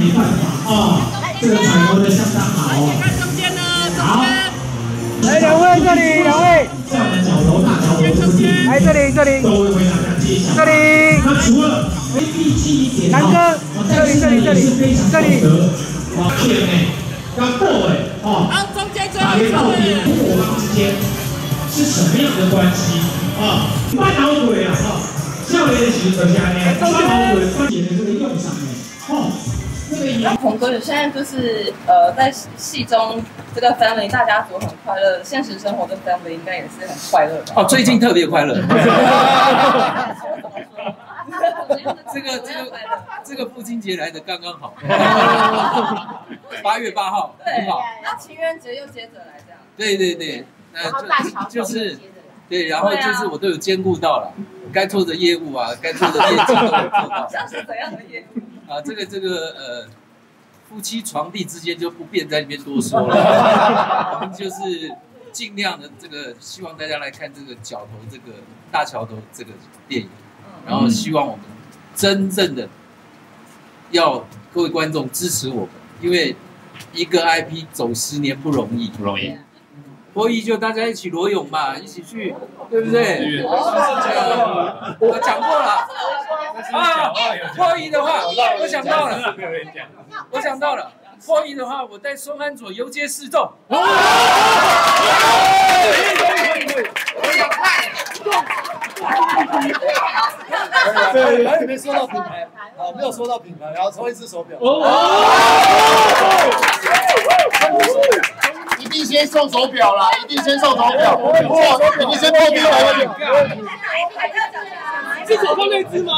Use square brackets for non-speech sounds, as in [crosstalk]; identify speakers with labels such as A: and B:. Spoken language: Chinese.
A: 没办法啊，这个采购的相当好。
B: 看中间呢，
A: 好，
C: 来两位这里，两位，
A: 在我们角头大桥头附近，
C: 来这里这里。
A: 都会为大家揭晓。
C: 这里，
A: 那除了 A B 记忆点
C: 南哥
A: 哦，但是
C: 这里。这里
A: 也是非常
C: 这里。
A: 懂得哇，姐妹，刚过哎哦。
B: 好，中间最
A: 大约
B: 后一
A: 到底
B: 跟，
A: 我们之间是什么样的关系啊？半脑鬼啊，哈，校园的其实等下呢，半脑鬼关节的这个用上呢，哦，这个也
D: 红哥，现在就是呃，在戏中这个 family 大家族很快乐，现实生活的 family 应该也是很快乐吧？
E: 哦，最近特别快乐。[laughs] 这个这个这个父亲节来的刚刚好，[laughs] 八月八号
D: 对那情人节又接着来这样。
E: 对对对，那
F: 然后
E: 就就是对，然后就是我都有兼顾到了，该做的业务啊，该做的业绩都有做到 [laughs]
D: 像是怎样的业务？
E: 啊。这个这个呃，夫妻床地之间就不便在那边多说了，[laughs] 我们就是尽量的这个，希望大家来看这个角头这个大桥头这个电影。然后希望我们真正的要各位观众支持我们，因为一个 IP 走十年不容易，
G: 不容易。
E: 所以就大家一起裸泳嘛，一起去，对不对？这个我讲过了啊，破音的话，我想到了，我想到了。破音的话，我带松安佐游街示众。
H: 对，还没说到品牌，啊，没有说到品牌，然后抽一只手表。一定先送手表啦，一定先送手表，哇，一定先破冰了。
C: 是手上那只吗？